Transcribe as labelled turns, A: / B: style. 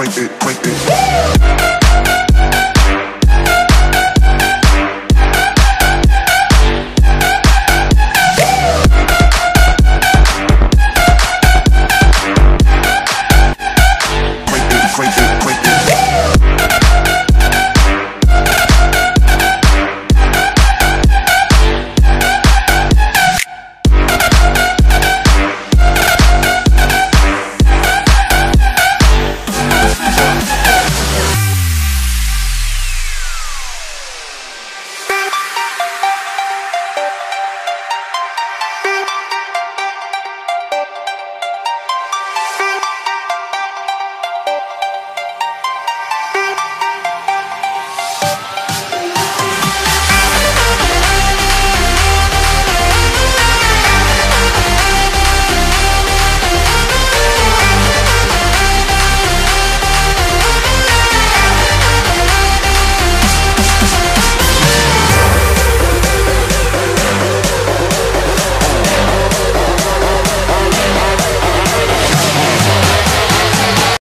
A: crank it, crank it.